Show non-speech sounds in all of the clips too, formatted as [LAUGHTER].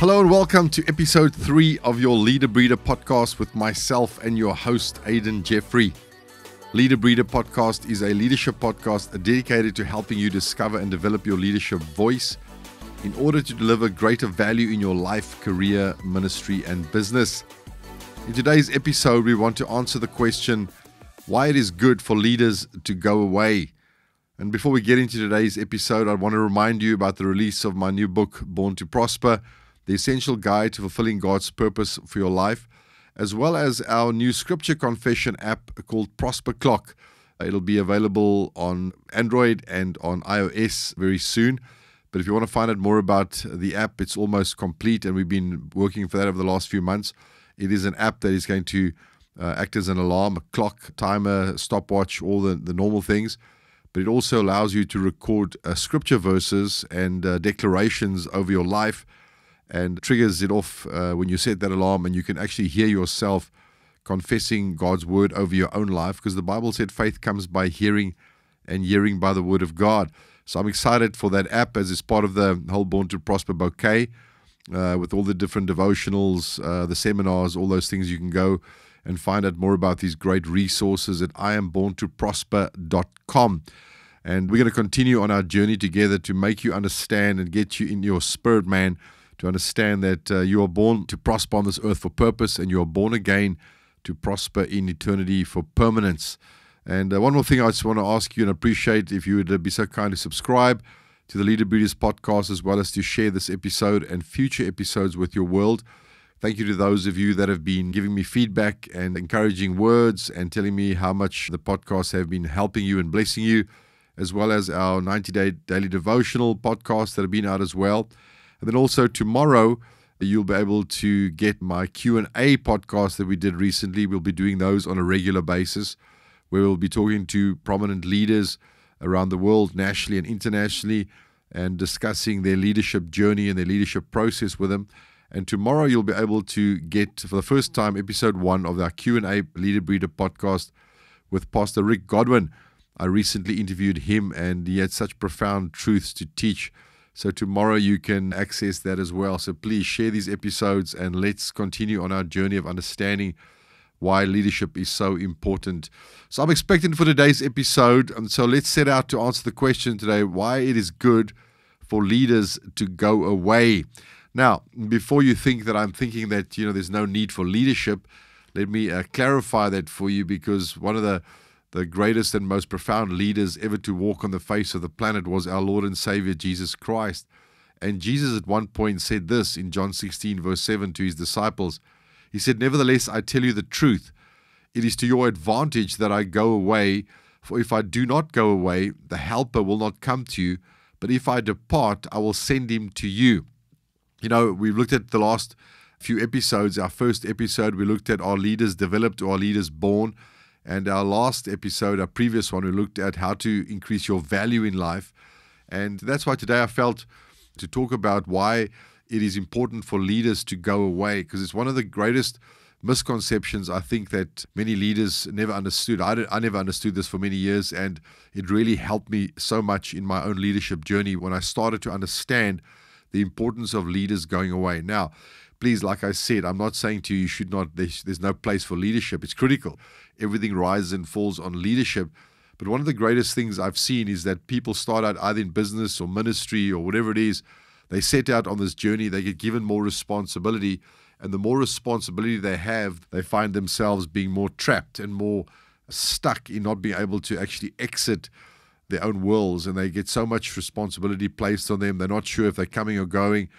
Hello and welcome to episode three of your Leader Breeder podcast with myself and your host, Aidan Jeffery. Leader Breeder podcast is a leadership podcast dedicated to helping you discover and develop your leadership voice in order to deliver greater value in your life, career, ministry, and business. In today's episode, we want to answer the question why it is good for leaders to go away. And before we get into today's episode, I want to remind you about the release of my new book, Born to Prosper the essential guide to fulfilling God's purpose for your life, as well as our new scripture confession app called Prosper Clock. It'll be available on Android and on iOS very soon. But if you want to find out more about the app, it's almost complete, and we've been working for that over the last few months. It is an app that is going to uh, act as an alarm, a clock, timer, stopwatch, all the, the normal things. But it also allows you to record uh, scripture verses and uh, declarations over your life and triggers it off uh, when you set that alarm, and you can actually hear yourself confessing God's word over your own life because the Bible said faith comes by hearing and hearing by the word of God. So I'm excited for that app as it's part of the whole Born to Prosper bouquet uh, with all the different devotionals, uh, the seminars, all those things. You can go and find out more about these great resources at iamborntoprosper.com. And we're going to continue on our journey together to make you understand and get you in your spirit, man to understand that uh, you are born to prosper on this earth for purpose and you are born again to prosper in eternity for permanence. And uh, one more thing I just want to ask you and appreciate if you would uh, be so kind to subscribe to the Leader Breeders podcast as well as to share this episode and future episodes with your world. Thank you to those of you that have been giving me feedback and encouraging words and telling me how much the podcasts have been helping you and blessing you, as well as our 90 day daily devotional podcasts that have been out as well. And then also tomorrow, you'll be able to get my Q&A podcast that we did recently. We'll be doing those on a regular basis where we'll be talking to prominent leaders around the world, nationally and internationally, and discussing their leadership journey and their leadership process with them. And tomorrow you'll be able to get for the first time episode 1 of our Q&A Leader Breeder podcast with Pastor Rick Godwin. I recently interviewed him and he had such profound truths to teach so tomorrow you can access that as well. So please share these episodes and let's continue on our journey of understanding why leadership is so important. So I'm expecting for today's episode. And so let's set out to answer the question today why it is good for leaders to go away. Now, before you think that I'm thinking that, you know, there's no need for leadership, let me uh, clarify that for you because one of the the greatest and most profound leaders ever to walk on the face of the planet was our Lord and Savior Jesus Christ. And Jesus at one point said this in John 16, verse 7 to his disciples He said, Nevertheless, I tell you the truth. It is to your advantage that I go away, for if I do not go away, the Helper will not come to you. But if I depart, I will send him to you. You know, we've looked at the last few episodes. Our first episode, we looked at our leaders developed or our leaders born. And our last episode, our previous one, we looked at how to increase your value in life. And that's why today I felt to talk about why it is important for leaders to go away, because it's one of the greatest misconceptions I think that many leaders never understood. I, I never understood this for many years, and it really helped me so much in my own leadership journey when I started to understand the importance of leaders going away. Now, please, like I said, I'm not saying to you you should not, there's, there's no place for leadership. It's critical. Everything rises and falls on leadership. But one of the greatest things I've seen is that people start out either in business or ministry or whatever it is. They set out on this journey, they get given more responsibility. And the more responsibility they have, they find themselves being more trapped and more stuck in not being able to actually exit their own worlds. And they get so much responsibility placed on them. They're not sure if they're coming or going.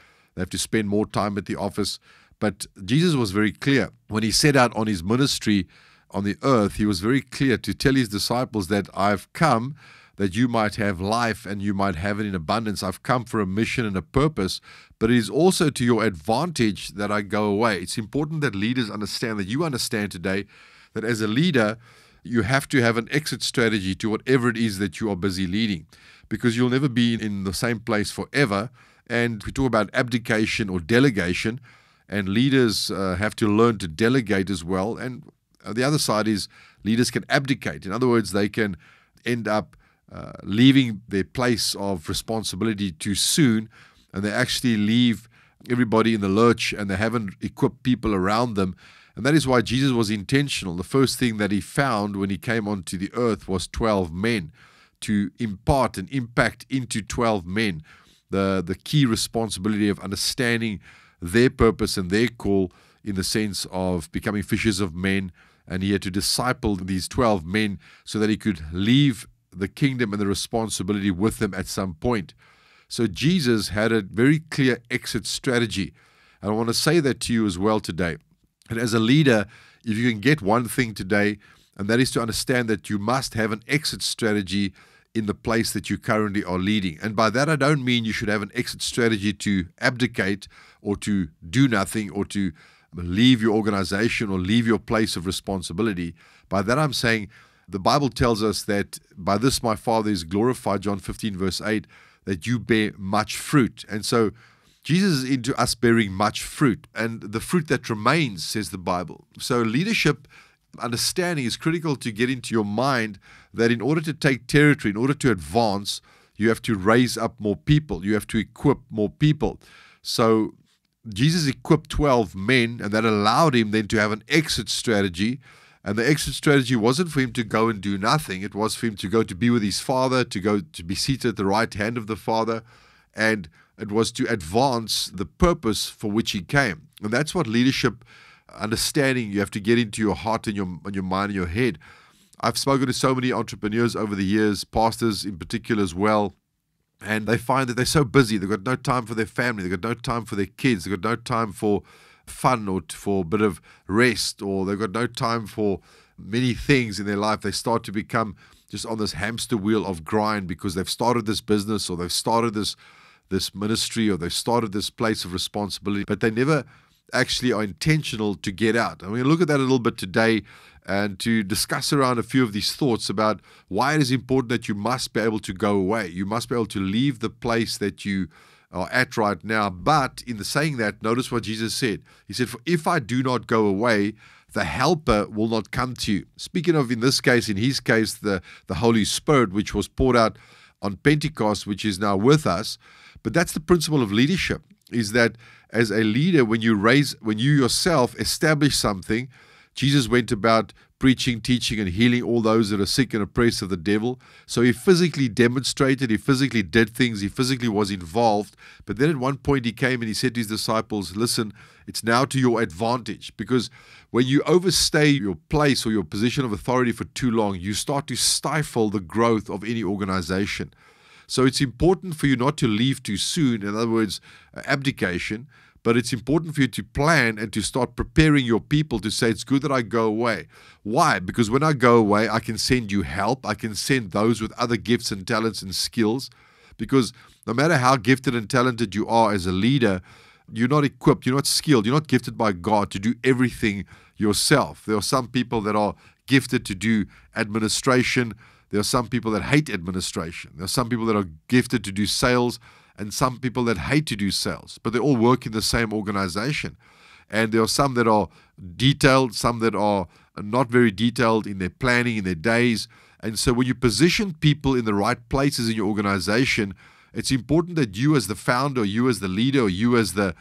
They have to spend more time at the office. But Jesus was very clear. When he set out on his ministry on the earth, he was very clear to tell his disciples that I've come that you might have life and you might have it in abundance. I've come for a mission and a purpose, but it is also to your advantage that I go away. It's important that leaders understand that you understand today that as a leader, you have to have an exit strategy to whatever it is that you are busy leading because you'll never be in the same place forever. And we talk about abdication or delegation, and leaders uh, have to learn to delegate as well. And uh, the other side is leaders can abdicate. In other words, they can end up uh, leaving their place of responsibility too soon, and they actually leave everybody in the lurch and they haven't equipped people around them. And that is why Jesus was intentional. The first thing that he found when he came onto the earth was 12 men to impart and impact into 12 men the, the key responsibility of understanding their purpose and their call in the sense of becoming fishers of men. And he had to disciple these 12 men so that he could leave the kingdom and the responsibility with them at some point. So Jesus had a very clear exit strategy. And I want to say that to you as well today. And as a leader, if you can get one thing today, and that is to understand that you must have an exit strategy in the place that you currently are leading. And by that, I don't mean you should have an exit strategy to abdicate or to do nothing or to leave your organization or leave your place of responsibility. By that, I'm saying the Bible tells us that by this my Father is glorified, John 15, verse 8, that you bear much fruit. And so Jesus is into us bearing much fruit, and the fruit that remains, says the Bible. So leadership understanding is critical to get into your mind that in order to take territory, in order to advance, you have to raise up more people, you have to equip more people. So Jesus equipped 12 men, and that allowed him then to have an exit strategy. And the exit strategy wasn't for him to go and do nothing. It was for him to go to be with his father, to go to be seated at the right hand of the father. And it was to advance the purpose for which he came. And that's what leadership understanding you have to get into your heart and your, and your mind and your head. I've spoken to so many entrepreneurs over the years, pastors in particular as well, and they find that they're so busy. They've got no time for their family. They've got no time for their kids. They've got no time for fun or for a bit of rest, or they've got no time for many things in their life. They start to become just on this hamster wheel of grind because they've started this business or they've started this this ministry or they've started this place of responsibility, but they never actually are intentional to get out. And we're going to look at that a little bit today and to discuss around a few of these thoughts about why it is important that you must be able to go away. You must be able to leave the place that you are at right now. But in the saying that, notice what Jesus said. He said, if I do not go away, the helper will not come to you. Speaking of, in this case, in his case, the, the Holy Spirit, which was poured out on Pentecost, which is now with us. But that's the principle of leadership, is that as a leader, when you raise, when you yourself establish something, Jesus went about preaching, teaching, and healing all those that are sick and oppressed of the devil. So he physically demonstrated, he physically did things, he physically was involved. But then at one point he came and he said to his disciples, Listen, it's now to your advantage. Because when you overstay your place or your position of authority for too long, you start to stifle the growth of any organization. So it's important for you not to leave too soon, in other words, uh, abdication, but it's important for you to plan and to start preparing your people to say, It's good that I go away. Why? Because when I go away, I can send you help. I can send those with other gifts and talents and skills. Because no matter how gifted and talented you are as a leader, you're not equipped, you're not skilled, you're not gifted by God to do everything yourself. There are some people that are gifted to do administration. There are some people that hate administration. There are some people that are gifted to do sales and some people that hate to do sales, but they all work in the same organization. And there are some that are detailed, some that are not very detailed in their planning, in their days. And so when you position people in the right places in your organization, it's important that you as the founder, you as the leader, or you as the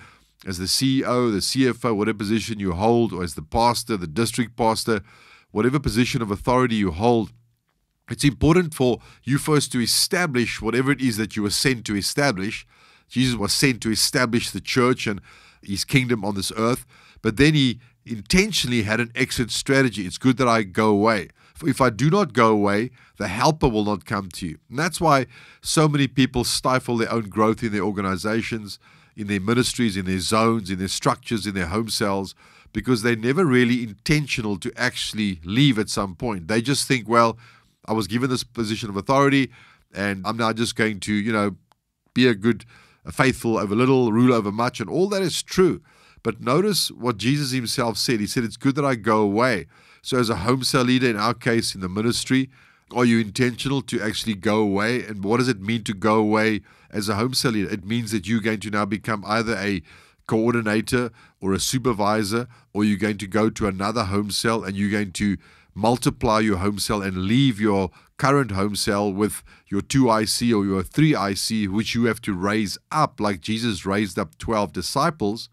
as the CEO, the CFO, whatever position you hold, or as the pastor, the district pastor, whatever position of authority you hold, it's important for you first to establish whatever it is that you were sent to establish. Jesus was sent to establish the church and his kingdom on this earth, but then he intentionally had an exit strategy. It's good that I go away. For If I do not go away, the helper will not come to you. And that's why so many people stifle their own growth in their organizations, in their ministries, in their zones, in their structures, in their home cells, because they're never really intentional to actually leave at some point. They just think, well, I was given this position of authority, and I'm now just going to, you know, be a good, a faithful over little, rule over much, and all that is true. But notice what Jesus himself said. He said, It's good that I go away. So, as a home cell leader, in our case, in the ministry, are you intentional to actually go away? And what does it mean to go away as a home cell leader? It means that you're going to now become either a coordinator or a supervisor, or you're going to go to another home cell and you're going to multiply your home cell and leave your current home cell with your 2IC or your 3IC, which you have to raise up, like Jesus raised up 12 disciples.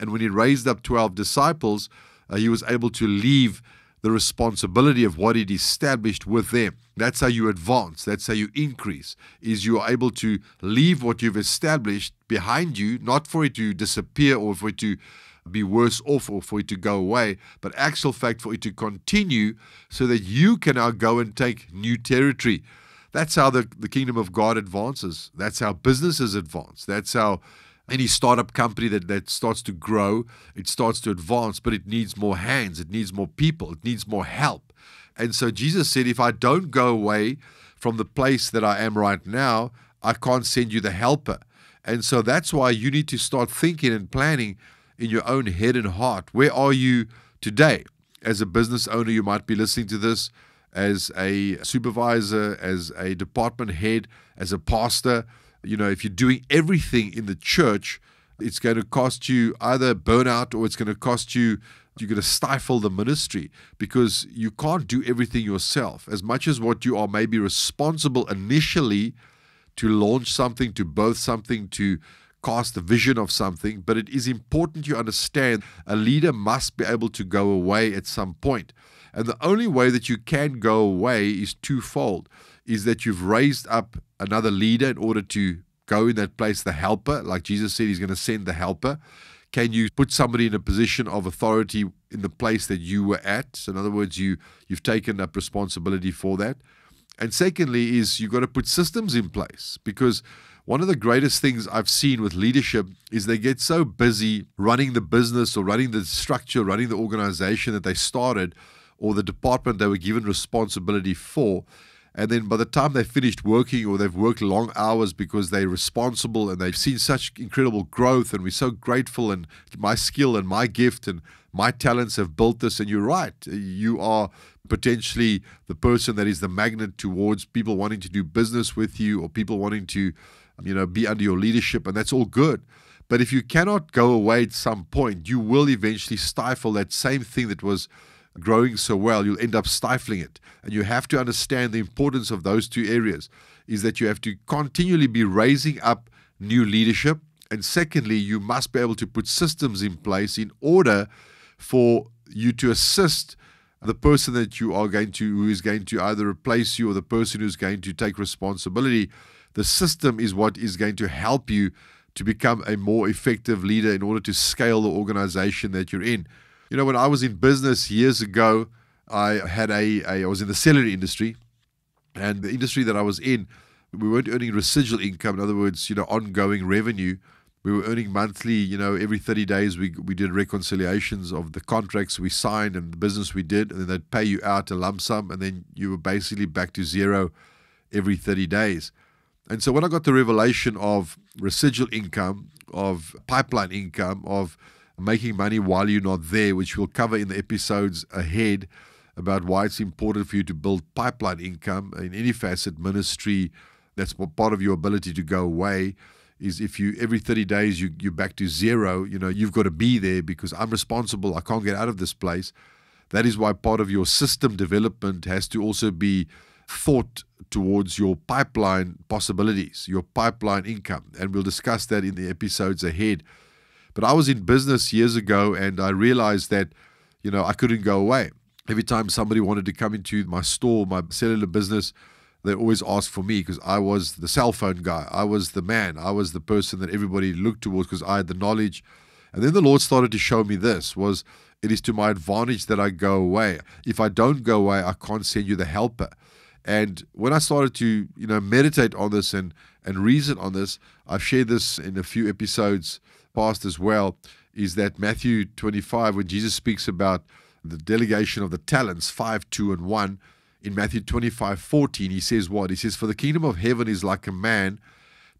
And when he raised up 12 disciples, uh, he was able to leave the responsibility of what he'd established with them. That's how you advance. That's how you increase. Is you are able to leave what you've established behind you, not for it to disappear or for it to be worse off or for it to go away, but actual fact for it to continue so that you can now go and take new territory. That's how the, the kingdom of God advances. That's how businesses advance. That's how any startup company that, that starts to grow, it starts to advance, but it needs more hands, it needs more people, it needs more help. And so Jesus said, if I don't go away from the place that I am right now, I can't send you the helper. And so that's why you need to start thinking and planning in your own head and heart. Where are you today? As a business owner, you might be listening to this as a supervisor, as a department head, as a pastor you know, if you're doing everything in the church, it's going to cost you either burnout or it's going to cost you you're going to stifle the ministry because you can't do everything yourself. As much as what you are maybe responsible initially to launch something, to birth something, to cast a vision of something, but it is important you understand a leader must be able to go away at some point. And the only way that you can go away is twofold is that you've raised up another leader in order to go in that place, the helper, like Jesus said, he's going to send the helper. Can you put somebody in a position of authority in the place that you were at? So in other words, you you've taken up responsibility for that. And secondly, is you've got to put systems in place because one of the greatest things I've seen with leadership is they get so busy running the business or running the structure, running the organization that they started or the department they were given responsibility for and then by the time they finished working or they've worked long hours because they're responsible and they've seen such incredible growth, and we're so grateful, and my skill and my gift and my talents have built this. And you're right, you are potentially the person that is the magnet towards people wanting to do business with you or people wanting to, you know, be under your leadership, and that's all good. But if you cannot go away at some point, you will eventually stifle that same thing that was growing so well, you'll end up stifling it. And you have to understand the importance of those two areas is that you have to continually be raising up new leadership. And secondly, you must be able to put systems in place in order for you to assist the person that you are going to, who is going to either replace you or the person who's going to take responsibility. The system is what is going to help you to become a more effective leader in order to scale the organization that you're in. You know, when I was in business years ago, I had a, a I was in the cellular industry, and the industry that I was in, we weren't earning residual income. In other words, you know, ongoing revenue. We were earning monthly. You know, every thirty days we we did reconciliations of the contracts we signed and the business we did, and then they'd pay you out a lump sum, and then you were basically back to zero every thirty days. And so when I got the revelation of residual income, of pipeline income, of making money while you're not there, which we'll cover in the episodes ahead about why it's important for you to build pipeline income in any facet ministry. That's part of your ability to go away. Is if you every 30 days you you're back to zero, you know you've got to be there because I'm responsible. I can't get out of this place. That is why part of your system development has to also be thought towards your pipeline possibilities, your pipeline income, and we'll discuss that in the episodes ahead. But I was in business years ago and I realized that, you know, I couldn't go away. Every time somebody wanted to come into my store, my cellular business, they always asked for me because I was the cell phone guy. I was the man. I was the person that everybody looked towards because I had the knowledge. And then the Lord started to show me this was it is to my advantage that I go away. If I don't go away, I can't send you the helper. And when I started to, you know, meditate on this and and reason on this, I've shared this in a few episodes past as well is that Matthew 25, when Jesus speaks about the delegation of the talents, 5, 2, and 1, in Matthew 25, 14, he says what? He says, For the kingdom of heaven is like a man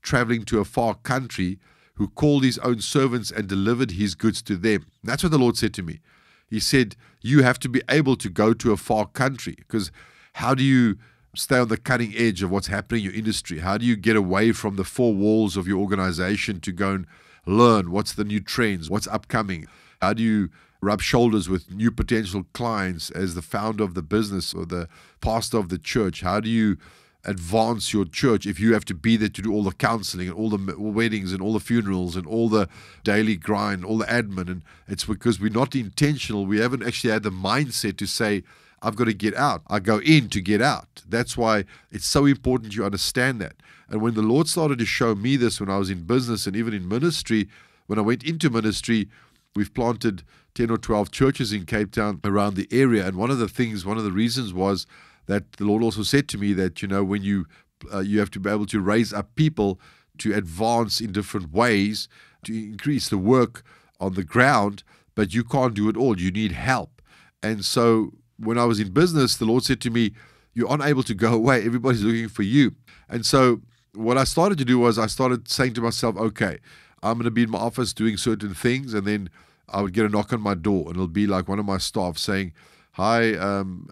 traveling to a far country who called his own servants and delivered his goods to them. That's what the Lord said to me. He said, You have to be able to go to a far country because how do you stay on the cutting edge of what's happening in your industry? How do you get away from the four walls of your organization to go and learn what's the new trends, what's upcoming. How do you rub shoulders with new potential clients as the founder of the business or the pastor of the church? How do you advance your church if you have to be there to do all the counseling and all the weddings and all the funerals and all the daily grind, all the admin? And it's because we're not intentional. We haven't actually had the mindset to say, I've got to get out. I go in to get out. That's why it's so important you understand that. And when the Lord started to show me this when I was in business and even in ministry, when I went into ministry, we've planted 10 or 12 churches in Cape Town around the area. And one of the things, one of the reasons was that the Lord also said to me that, you know, when you uh, you have to be able to raise up people to advance in different ways to increase the work on the ground, but you can't do it all. You need help. And so when I was in business, the Lord said to me, You're unable to go away. Everybody's looking for you. And so what I started to do was I started saying to myself, Okay, I'm going to be in my office doing certain things, and then I would get a knock on my door, and it'll be like one of my staff saying, Hi, um,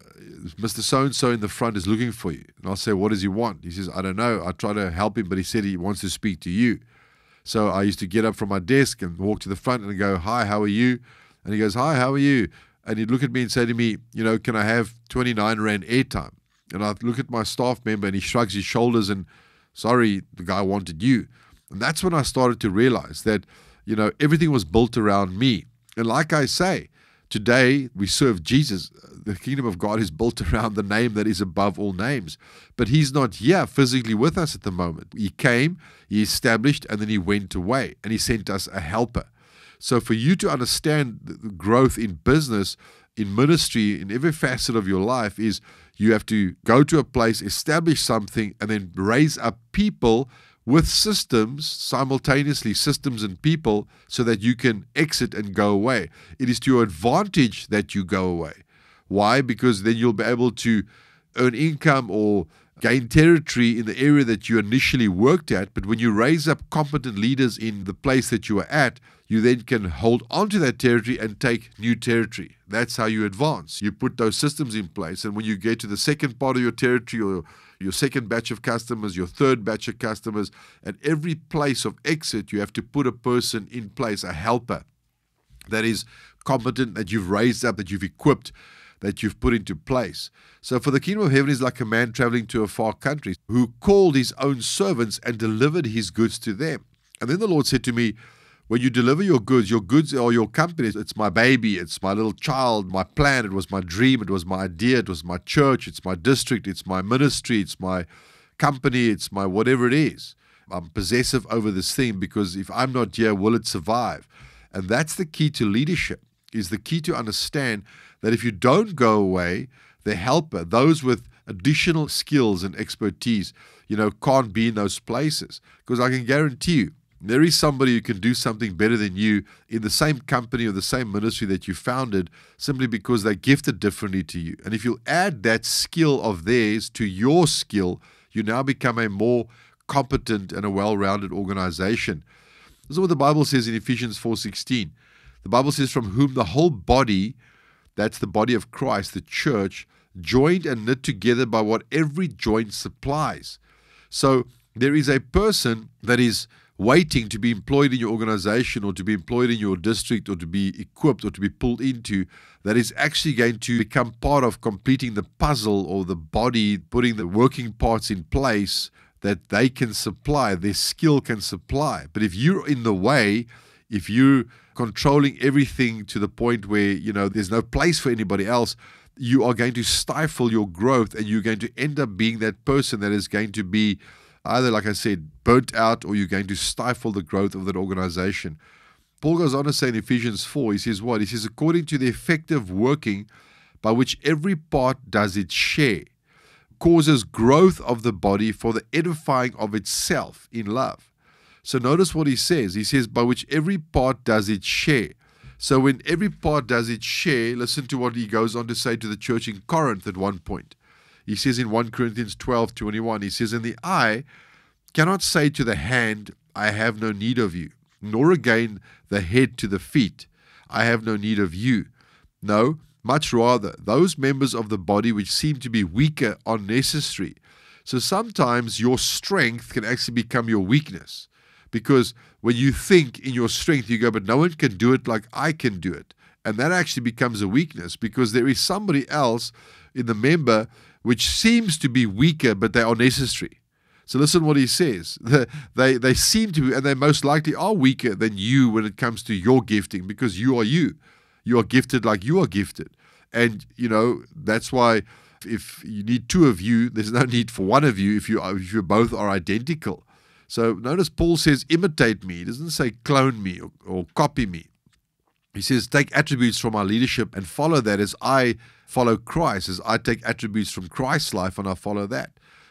Mr. So and so in the front is looking for you. And I'll say, What does he want? He says, I don't know. I try to help him, but he said he wants to speak to you. So I used to get up from my desk and walk to the front and go, Hi, how are you? And he goes, Hi, how are you? And he'd look at me and say to me, You know, can I have 29 Rand airtime? And I'd look at my staff member and he shrugs his shoulders and, Sorry, the guy wanted you. And that's when I started to realize that, you know, everything was built around me. And like I say, today we serve Jesus. The kingdom of God is built [LAUGHS] around the name that is above all names. But he's not here physically with us at the moment. He came, he established, and then he went away and he sent us a helper. So for you to understand growth in business, in ministry, in every facet of your life, is you have to go to a place, establish something, and then raise up people with systems simultaneously, systems and people, so that you can exit and go away. It is to your advantage that you go away. Why? Because then you'll be able to earn income or gain territory in the area that you initially worked at. But when you raise up competent leaders in the place that you are at, you then can hold on to that territory and take new territory. That's how you advance. You put those systems in place. And when you get to the second part of your territory or your second batch of customers, your third batch of customers. At every place of exit, you have to put a person in place, a helper that is competent, that you've raised up, that you've equipped, that you've put into place. So, for the kingdom of heaven is like a man traveling to a far country who called his own servants and delivered his goods to them. And then the Lord said to me, when you deliver your goods, your goods or your company. It's my baby, it's my little child, my plan, it was my dream, it was my idea, it was my church, it's my district, it's my ministry, it's my company, it's my whatever it is. I'm possessive over this thing because if I'm not here, will it survive? And that's the key to leadership, is the key to understand that if you don't go away, the helper, those with additional skills and expertise, you know, can't be in those places. Because I can guarantee you, there is somebody who can do something better than you in the same company or the same ministry that you founded simply because they're gifted differently to you. And if you add that skill of theirs to your skill, you now become a more competent and a well-rounded organization. This is what the Bible says in Ephesians 4:16. The Bible says from whom the whole body, that's the body of Christ, the church, joined and knit together by what every joint supplies. So there is a person that is waiting to be employed in your organization or to be employed in your district or to be equipped or to be pulled into that is actually going to become part of completing the puzzle or the body, putting the working parts in place that they can supply, their skill can supply. But if you're in the way, if you're controlling everything to the point where, you know, there's no place for anybody else, you are going to stifle your growth and you're going to end up being that person that is going to be either, like I said, burnt out or you're going to stifle the growth of that organization. Paul goes on to say in Ephesians 4, he says, What? He says, according to the effective working by which every part does its share, causes growth of the body for the edifying of itself in love. So notice what he says. He says, by which every part does its share. So when every part does its share, listen to what he goes on to say to the church in Corinth at one point. He says in 1 Corinthians 12 21, he says, And the eye cannot say to the hand, I have no need of you, nor again the head to the feet, I have no need of you. No, much rather, those members of the body which seem to be weaker are necessary. So sometimes your strength can actually become your weakness. Because when you think in your strength, you go, but no one can do it like I can do it. And that actually becomes a weakness because there is somebody else in the member which seems to be weaker, but they are necessary. So listen what he says. [LAUGHS] They, they seem to be, and they most likely are weaker than you when it comes to your gifting because you are you. You are gifted like you are gifted. And, you know, that's why if you need two of you, there's no need for one of you if you, if you both are identical. So notice Paul says, imitate me. He doesn't say clone me or, or copy me. He says, take attributes from our leadership and follow that as I follow Christ, as I take attributes from Christ's life and I follow that.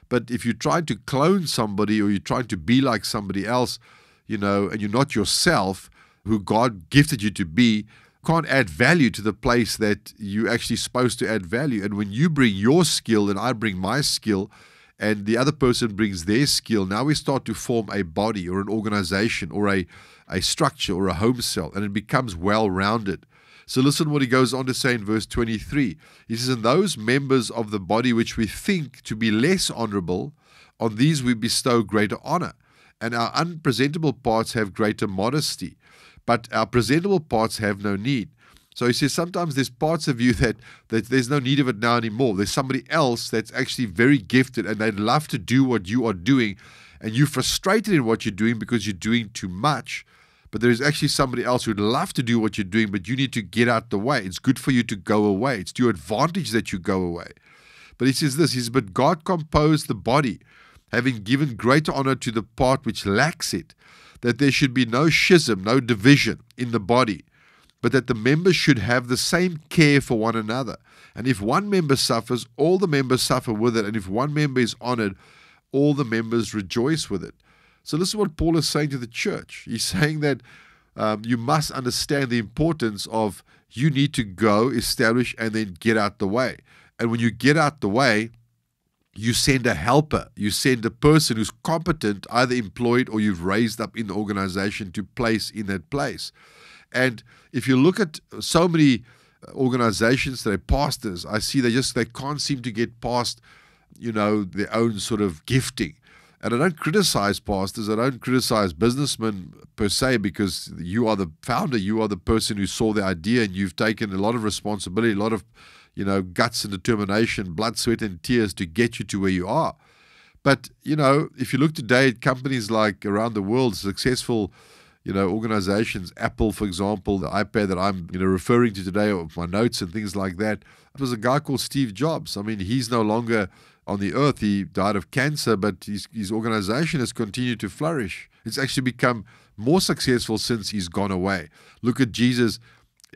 But if you're trying to clone somebody or you're trying to be like somebody else, you know, and you're not yourself, who God gifted you to be, can't add value to the place that you're actually supposed to add value. And when you bring your skill and I bring my skill, and the other person brings their skill, now we start to form a body or an organization or a, a structure or a home cell, and it becomes well rounded. So listen what he goes on to say in verse 23. He says, And those members of the body which we think to be less honorable, on these we bestow greater honor, and our unpresentable parts have greater modesty, but our presentable parts have no need. So he says sometimes there's parts of you that, that there's no need of it now anymore. There's somebody else that's actually very gifted and they'd love to do what you are doing, and you're frustrated in what you're doing because you're doing too much but there is actually somebody else who'd love to do what you're doing, but you need to get out the way. It's good for you to go away. It's to your advantage that you go away. But he says this, he says, But God composed the body, having given greater honor to the part which lacks it, that there should be no schism, no division in the body, but that the members should have the same care for one another. And if one member suffers, all the members suffer with it. And if one member is honored, all the members rejoice with it. So, this is what Paul is saying to the church. He's saying that um, you must understand the importance of you need to go, establish, and then get out the way. And when you get out the way, you send a helper, you send a person who's competent, either employed or you've raised up in the organization to place in that place. And if you look at so many organizations that are pastors, I see they just they can't seem to get past, you know, their own sort of gifting. And I don't criticize pastors, I don't criticize businessmen per se, because you are the founder, you are the person who saw the idea, and you've taken a lot of responsibility, a lot of you know, guts and determination, blood, sweat, and tears to get you to where you are. But, you know, if you look today at companies like around the world, successful, you know, organizations, Apple, for example, the iPad that I'm, you know, referring to today, or my notes and things like that, it was a guy called Steve Jobs. I mean, he's no longer on the earth. He died of cancer, but his, his organization has continued to flourish. It's actually become more successful since he's gone away. Look at Jesus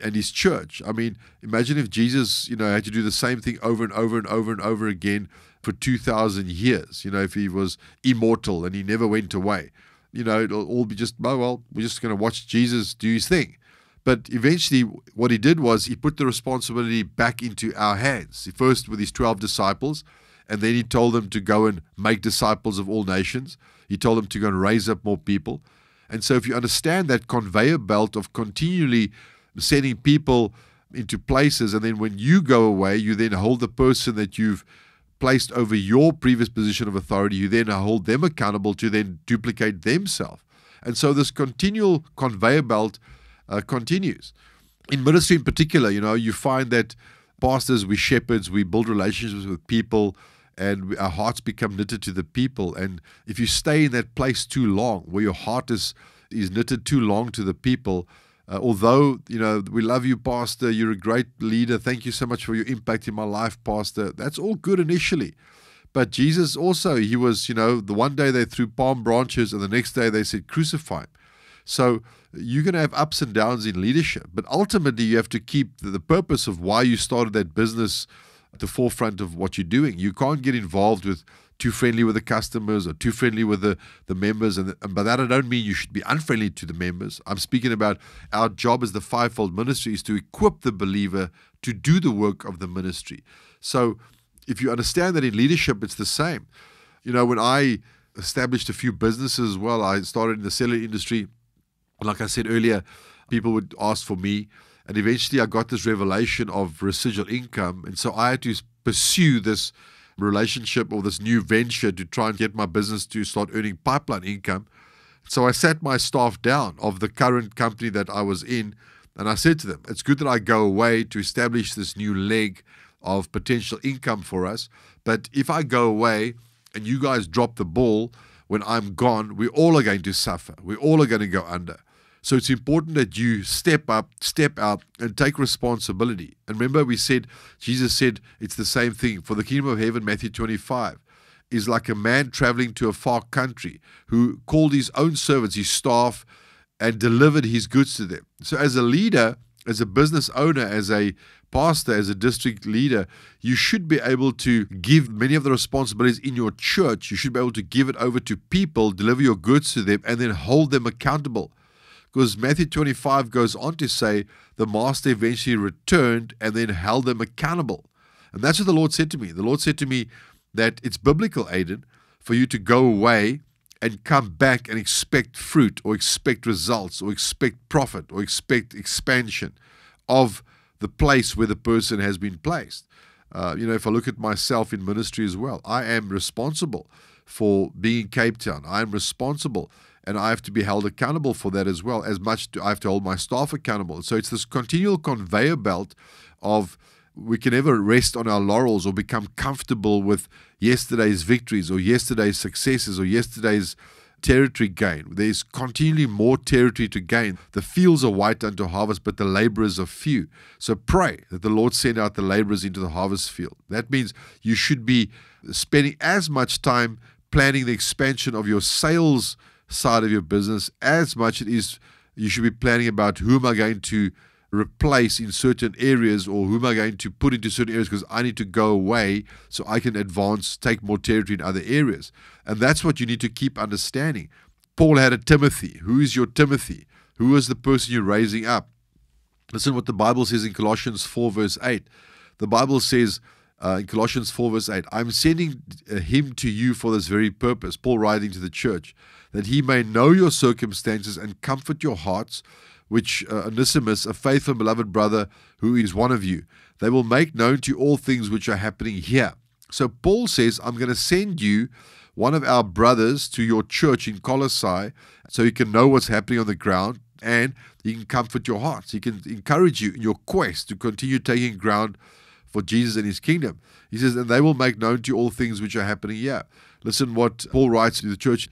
and his church. I mean, imagine if Jesus, you know, had to do the same thing over and over and over and over again for 2,000 years. You know, if he was immortal and he never went away, you know, it'll all be just, oh, well, we're just going to watch Jesus do his thing. But eventually, what he did was he put the responsibility back into our hands. First, with his 12 disciples, and then he told them to go and make disciples of all nations. He told them to go and raise up more people. And so, if you understand that conveyor belt of continually sending people into places, and then when you go away, you then hold the person that you've placed over your previous position of authority, you then hold them accountable to then duplicate themselves. And so, this continual conveyor belt uh, continues. In ministry, in particular, you know, you find that pastors, we shepherds, we build relationships with people and our hearts become knitted to the people. And if you stay in that place too long, where your heart is is knitted too long to the people, uh, although you know we love you, Pastor, you're a great leader. Thank you so much for your impact in my life, Pastor. That's all good initially. But Jesus also, he was, you know, the one day they threw palm branches and the next day they said, crucify him. So you're going to have ups and downs in leadership. But ultimately, you have to keep the, purpose of why you started that business the forefront of what you're doing. You can't get involved with too friendly with the customers or too friendly with the, the members. And, and by that, I don't mean you should be unfriendly to the members. I'm speaking about our job as the fivefold ministry is to equip the believer to do the work of the ministry. So if you understand that in leadership, it's the same. You know, when I established a few businesses as well, I started in the cellular industry. Like I said earlier, people would ask for me and eventually I got this revelation of residual income. And so I had to pursue this relationship or this new venture to try and get my business to start earning pipeline income. So I sat my staff down of the current company that I was in. And I said to them, It's good that I go away to establish this new leg of potential income for us. But if I go away and you guys drop the ball when I'm gone, we all are going to suffer. We all are going to go under. So it's important that you step up, step out, and take responsibility. And remember, we said, Jesus said it's the same thing. For the kingdom of heaven, Matthew 25, is like a man traveling to a far country who called his own servants, his staff, and delivered his goods to them. So, as a leader, as a business owner, as a pastor, as a district leader, you should be able to give many of the responsibilities in your church. You should be able to give it over to people, deliver your goods to them, and then hold them accountable. Because Matthew 25 goes on to say the master eventually returned and then held them accountable. And that's what the Lord said to me. The Lord said to me that it's biblical, Aidan, for you to go away and come back and expect fruit or expect results or expect profit or expect expansion of the place where the person has been placed. Uh, you know, if I look at myself in ministry as well, I am responsible for being Cape Town. I am responsible and I have to be held accountable for that as well. As much do I have to hold my staff accountable. So it's this continual conveyor belt of we can never rest on our laurels or become comfortable with yesterday's victories or yesterday's successes or yesterday's territory gain. There's continually more territory to gain. The fields are white unto harvest, but the laborers are few. So pray that the Lord send out the laborers into the harvest field. That means you should be spending as much time planning the expansion of your sales side of your business as much it is you should be planning about who am I going to replace in certain areas or who am I going to put into certain areas because I need to go away so I can advance, take more territory in other areas. And that's what you need to keep understanding. Paul had a Timothy. Who is your Timothy? Who is the person you're raising up? Listen what the Bible says in Colossians 4, verse 8. The Bible says, uh, in Colossians 4, verse 8, I'm sending uh, him to you for this very purpose, Paul writing to the church, that he may know your circumstances and comfort your hearts, which uh, Onesimus, a faithful beloved brother who is one of you, they will make known to you all things which are happening here. So Paul says, I'm going to send you one of our brothers to your church in Colossae so you can know what's happening on the ground and he can comfort your hearts. He can encourage you in your quest to continue taking ground for Jesus and his kingdom. He says, and they will make known to you all things which are happening here. Listen what Paul writes to the church.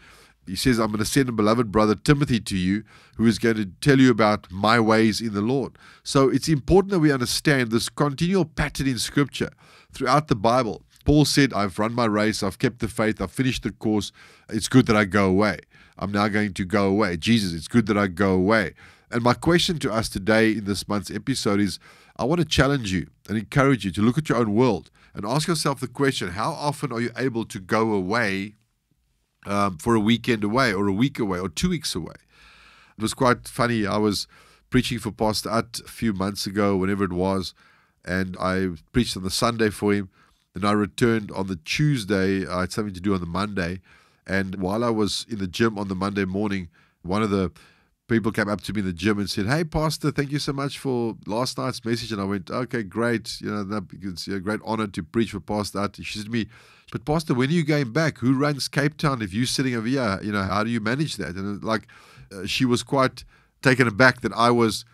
He says, I'm going to send a beloved brother Timothy to you who is going to tell you about my ways in the Lord. So it's important that we understand this continual pattern in Scripture throughout the Bible. Paul said, I've run my race, I've kept the faith, I've finished the course. It's good that I go away. I'm now going to go away. Jesus, it's good that I go away. And my question to us today in this month's episode is I want to challenge you and encourage you to look at your own world and ask yourself the question how often are you able to go away um, for a weekend away or a week away or two weeks away? It was quite funny. I was preaching for Pastor At a few months ago, whenever it was, and I preached on the Sunday for him. Then I returned on the Tuesday. I had something to do on the Monday. And while I was in the gym on the Monday morning, one of the people came up to me in the gym and said, "Hey, Pastor, thank you so much for last night's message." And I went, "Okay, great. You know, it's a great honor to preach for Pastor." At. She said to me, "But Pastor, when are you going back? Who runs Cape Town? If you're sitting over here, you know, how do you manage that?" And like, uh, she was quite taken aback that I was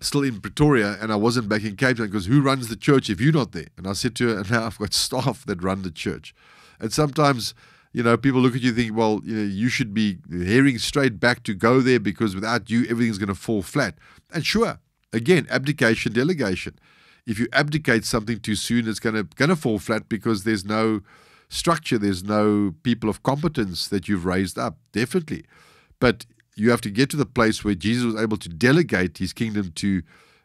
still in Pretoria and I wasn't back in Cape Town because who runs the church if you're not there? And I said to her, [LAUGHS] "And "Now I've got staff that run the church," and sometimes you know, people look at you think, well, you know, you should be hearing straight back to go there because without you, everything's going to fall flat. And sure, again, abdication, delegation. If you abdicate something too soon, it's going to going to fall flat because there's no structure, there's no people of competence that you've raised up. Definitely, but you have to get to the place where Jesus was able to delegate His kingdom to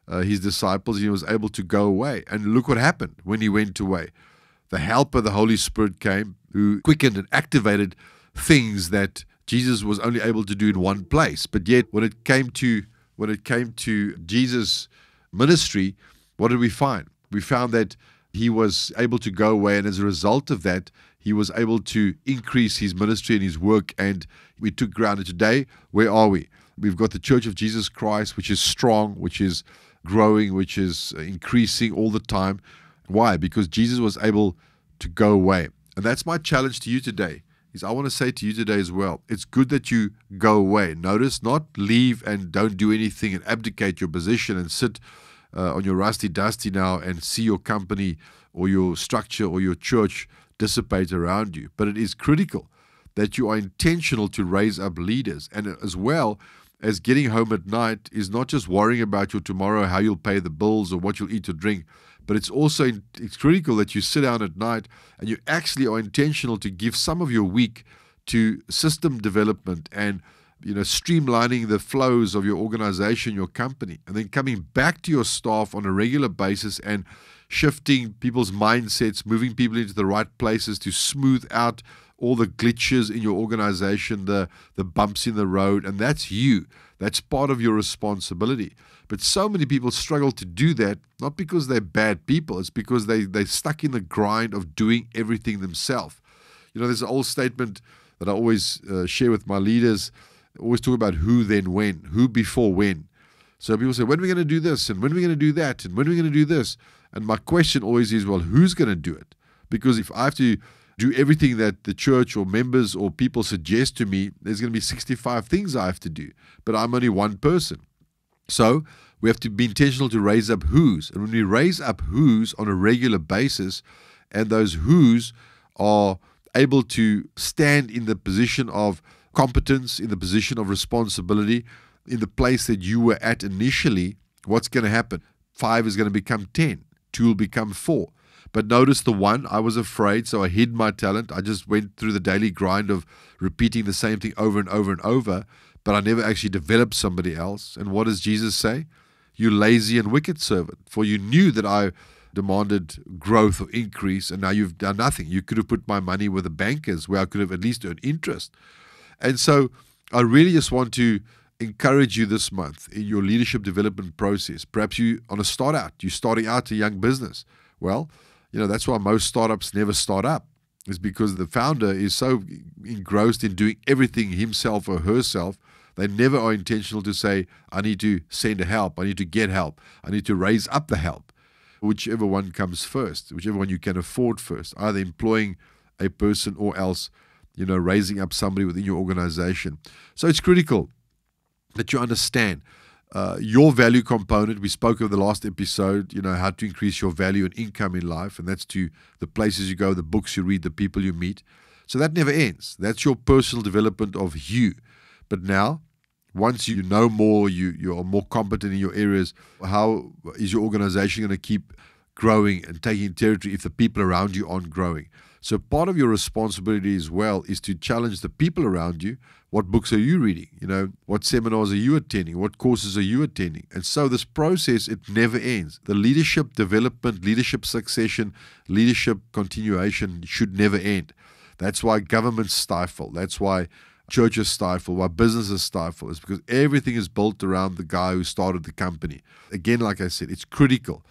uh, His disciples. He was able to go away, and look what happened when He went away. The helper, the Holy Spirit came who quickened and activated things that Jesus was only able to do in one place. But yet, when it came to when it came to Jesus' ministry, what did we find? We found that he was able to go away, and as a result of that, he was able to increase his ministry and his work. And we took ground. And today, where are we? We've got the Church of Jesus Christ, which is strong, which is growing, which is increasing all the time. Why? Because Jesus was able to go away. And that's my challenge to you today is I want to say to you today as well it's good that you go away. Notice not leave and don't do anything and abdicate your position and sit uh, on your rusty dusty now and see your company or your structure or your church dissipate around you. But it is critical that you are intentional to raise up leaders and as well as getting home at night is not just worrying about your tomorrow, how you'll pay the bills or what you'll eat or drink, but it's also it's critical that you sit down at night and you actually are intentional to give some of your week to system development and you know streamlining the flows of your organization your company and then coming back to your staff on a regular basis and shifting people's mindsets moving people into the right places to smooth out all the glitches in your organization the the bumps in the road and that's you that's part of your responsibility but so many people struggle to do that, not because they're bad people, it's because they, they're stuck in the grind of doing everything themselves. You know, there's an old statement that I always uh, share with my leaders, I always talk about who, then when, who before when. So people say, when are we going to do this? And when are we going to do that? And when are we going to do this? And my question always is, well, who's going to do it? Because if I have to do everything that the church or members or people suggest to me, there's going to be 65 things I have to do. But I'm only one person. So we have to be intentional to raise up who's. And when we raise up who's on a regular basis, and those who's are able to stand in the position of competence, in the position of responsibility, in the place that you were at initially, what's going to happen? Five is going to become 10, two will become four. But notice the one, I was afraid, so I hid my talent. I just went through the daily grind of repeating the same thing over and over and over but I never actually developed somebody else. And what does Jesus say? You lazy and wicked servant, for you knew that I demanded growth or increase, and now you've done nothing. You could have put my money with the bankers where I could have at least earned interest. And so I really just want to encourage you this month in your leadership development process. Perhaps you on a start out, you're starting out a young business. Well, you know, that's why most startups never start up is because the founder is so engrossed in doing everything himself or herself. They never are intentional to say, I need to send help, I need to get help, I need to raise up the help, whichever one comes first, whichever one you can afford first, either employing a person or else, you know, raising up somebody within your organization. So it's critical that you understand uh, your value component. We spoke of the last episode, you know, how to increase your value and income in life, and that's to the places you go, the books you read, the people you meet. So that never ends. That's your personal development of you. But now, once you know more, you you are more competent in your areas. How is your organization going to keep growing and taking territory if the people around you aren't growing? So part of your responsibility as well is to challenge the people around you. What books are you reading? You know, what seminars are you attending? What courses are you attending? And so this process it never ends. The leadership development, leadership succession, leadership continuation should never end. That's why governments stifle. That's why churches stifle, why businesses stifle, is because everything is built around the guy who started the company. Again, like I said, it's critical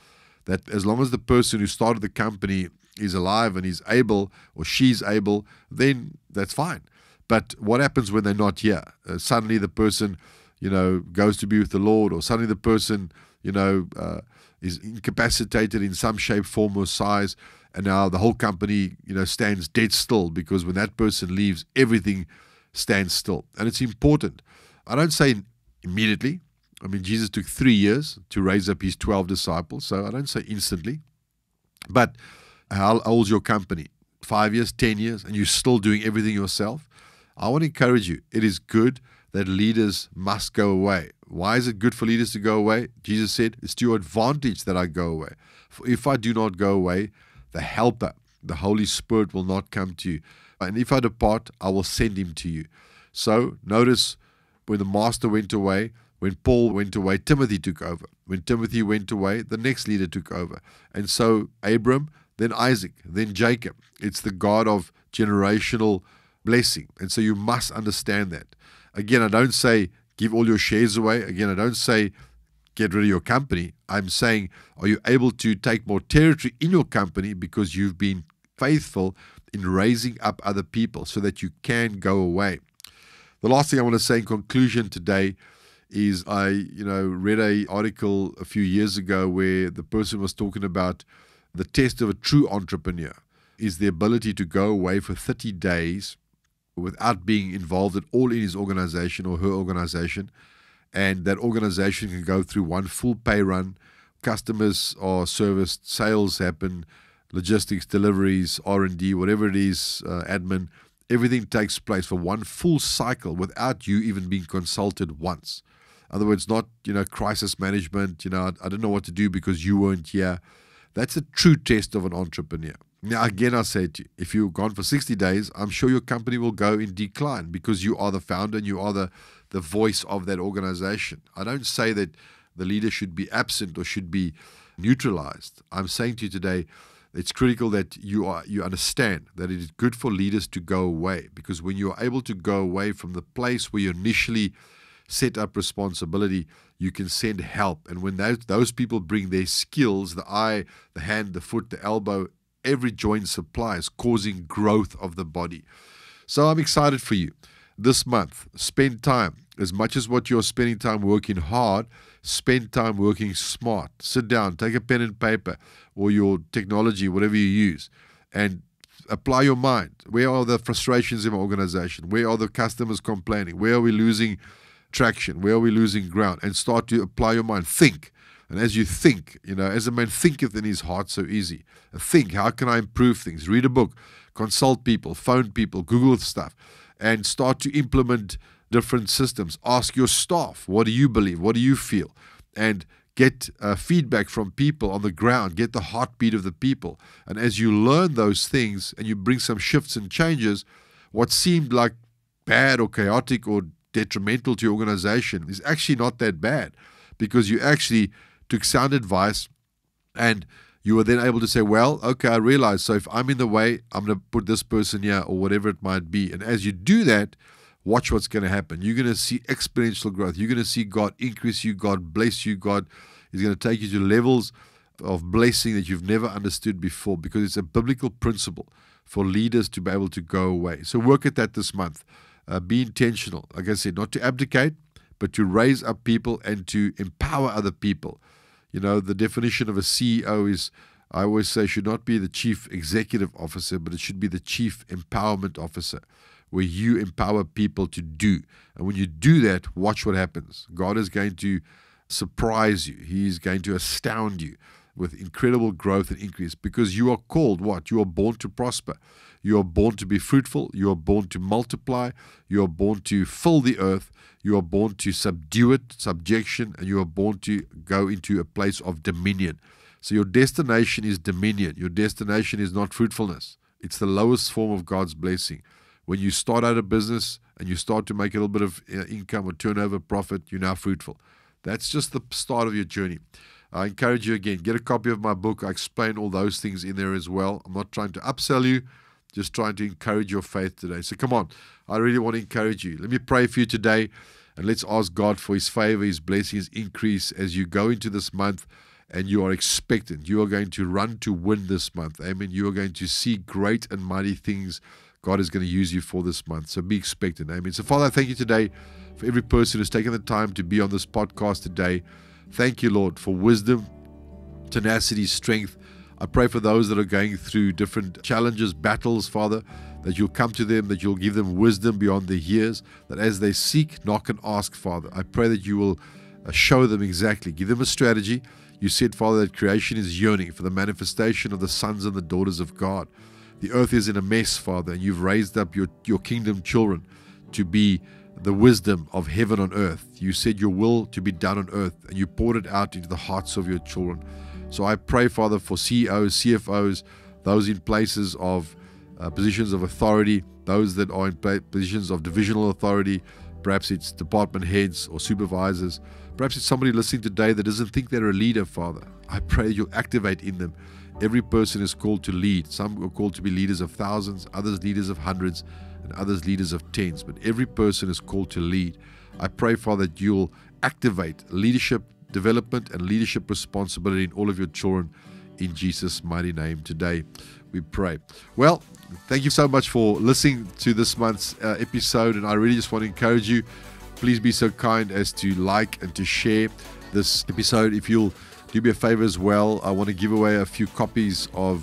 that as long as the person who started the company is alive and he's able or she's able, then that's fine. But what happens when they're not here? Uh, suddenly the person, you know, goes to be with the Lord, or suddenly the person, you know, uh, is incapacitated in some shape, form, or size, and now the whole company, you know, stands dead still because when that person leaves, everything stands still, and it's important. I don't say immediately. I mean, Jesus took three years to raise up his 12 disciples, so I don't say instantly. But how old's your company? Five years, 10 years, and you're still doing everything yourself? I want to encourage you. It is good that leaders must go away. Why is it good for leaders to go away? Jesus said, It's to your advantage that I go away. For if I do not go away, the Helper, the Holy Spirit, will not come to you. And if I depart, I will send him to you. So notice when the Master went away, when Paul went away, Timothy took over. When Timothy went away, the next leader took over. And so Abram, then Isaac, then Jacob. It's the God of generational blessing. And so you must understand that. Again, I don't say give all your shares away. Again, I don't say get rid of your company. I'm saying, are you able to take more territory in your company because you've been faithful in raising up other people so that you can go away? The last thing I want to say in conclusion today is I, you know, read a article a few years ago where the person was talking about the test of a true entrepreneur is the ability to go away for 30 days without being involved at all in his organization or her organization. And that organization can go through one full pay run. Customers are serviced, sales happen, logistics, deliveries, R&D, whatever it is, uh, admin, everything takes place for one full cycle without you even being consulted once. In other words, not, you know, crisis management, you know, I, I don't know what to do because you weren't here. That's a true test of an entrepreneur. Now, again, I say to you, if you're gone for 60 days, I'm sure your company will go in decline because you are the founder and you are the, the voice of that organization. I don't say that the leader should be absent or should be neutralized. I'm saying to you today, it's critical that you are you understand that it is good for leaders to go away because when you are able to go away from the place where you initially set up responsibility, you can send help. And when those, those people bring their skills, the eye, the hand, the foot, the elbow, every joint supplies, causing growth of the body. So I'm excited for you. This month, spend time. As much as what you're spending time working hard, spend time working smart. Sit down, take a pen and paper or your technology, whatever you use, and apply your mind. Where are the frustrations in my organization? Where are the customers complaining? Where are we losing traction? Where are we losing ground? And start to apply your mind. Think. And as you think, you know, as a man thinketh in his heart, so easy. Think, how can I improve things? Read a book, consult people, phone people, Google stuff, and start to implement different systems. Ask your staff, what do you believe? What do you feel? And get uh, feedback from people on the ground, get the heartbeat of the people. And as you learn those things and you bring some shifts and changes, what seemed like bad or chaotic or detrimental to your organization is actually not that bad because you actually took sound advice and you were then able to say, well, okay, I realize. So if I'm in the way, I'm going to put this person here or whatever it might be. And as you do that, watch what's going to happen. You're going to see exponential growth. You're going to see God increase you, God bless you, God is going to take you to levels of blessing that you've never understood before because it's a biblical principle for leaders to be able to go away. So work at that this month. Uh, be intentional. Like I said, not to abdicate, but to raise up people and to empower other people. You know, the definition of a CEO is, I always say, should not be the chief executive officer, but it should be the chief empowerment officer, where you empower people to do. And when you do that, watch what happens. God is going to surprise you, He's going to astound you with incredible growth and increase because you are called what? You are born to prosper. You are born to be fruitful. You are born to multiply. You are born to fill the earth. You are born to subdue it, subjection, and you are born to go into a place of dominion. So your destination is dominion. Your destination is not fruitfulness. It's the lowest form of God's blessing. When you start out a business and you start to make a little bit of uh, income or turnover profit, you're now fruitful. That's just the start of your journey. I encourage you again, get a copy of my book. I explain all those things in there as well. I'm not trying to upsell you, just trying to encourage your faith today. So come on, I really want to encourage you. Let me pray for you today and let's ask God for His favor, His blessing, His increase as you go into this month and you are expectant. You are going to run to win this month. Amen. You are going to see great and mighty things God is going to use you for this month. So be expectant. Amen. So, Father, I thank you today for every person who's taken the time to be on this podcast today. Thank you, Lord, for wisdom, tenacity, strength. I pray for those that are going through different challenges, battles, Father, that you'll come to them, that you'll give them wisdom beyond their years, that as they seek, knock, and ask, Father, I pray that you will uh, show them exactly, give them a strategy. You said, Father, that creation is yearning for the manifestation of the sons and the daughters of God. The earth is in a mess, Father, and you've raised up your, your kingdom children to be the wisdom of heaven on earth. You said your will to be done on earth, and you poured it out into the hearts of your children. So I pray, Father, for CEOs, CFOs, those in places of uh, positions of authority, those that are in positions of divisional authority, perhaps it's department heads or supervisors, perhaps it's somebody listening today that doesn't think they're a leader, Father. I pray you'll activate in them. Every person is called to lead. Some are called to be leaders of thousands, others leaders of hundreds and others leaders of tens, but every person is called to lead. I pray, Father, that you'll activate leadership development and leadership responsibility in all of your children in Jesus' mighty name today. We pray. Well, thank you so much for listening to this month's uh, episode, and I really just want to encourage you. Please be so kind as to like and to share this episode. If you'll do me a favor as well, I want to give away a few copies of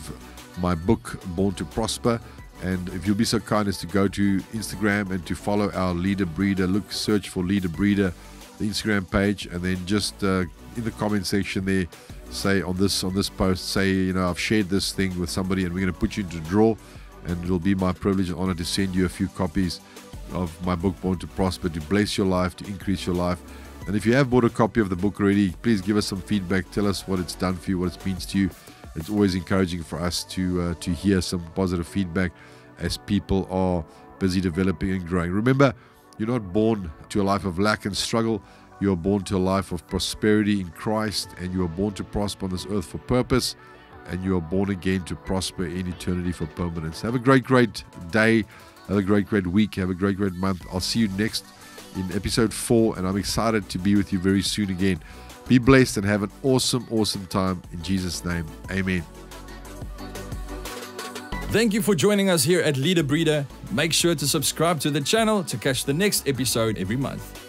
my book, Born to Prosper And if you'll be so kind as to go to Instagram and to follow our Leader Breeder, look, search for Leader Breeder, the Instagram page, and then just uh, in the comment section there, say on this on this post, say you know I've shared this thing with somebody, and we're going to put you into draw, and it'll be my privilege and honor to send you a few copies of my book Born to Prosper to bless your life, to increase your life. And if you have bought a copy of the book already, please give us some feedback. Tell us what it's done for you, what it means to you. It's always encouraging for us to uh, to hear some positive feedback as people are busy developing and growing. Remember, you're not born to a life of lack and struggle. You are born to a life of prosperity in Christ, and you are born to prosper on this earth for purpose, and you are born again to prosper in eternity for permanence. Have a great, great day. Have a great, great week. Have a great, great month. I'll see you next in episode four, and I'm excited to be with you very soon again. Be blessed and have an awesome, awesome time. In Jesus' name, amen. Thank you for joining us here at Leader Breeder. Make sure to subscribe to the channel to catch the next episode every month.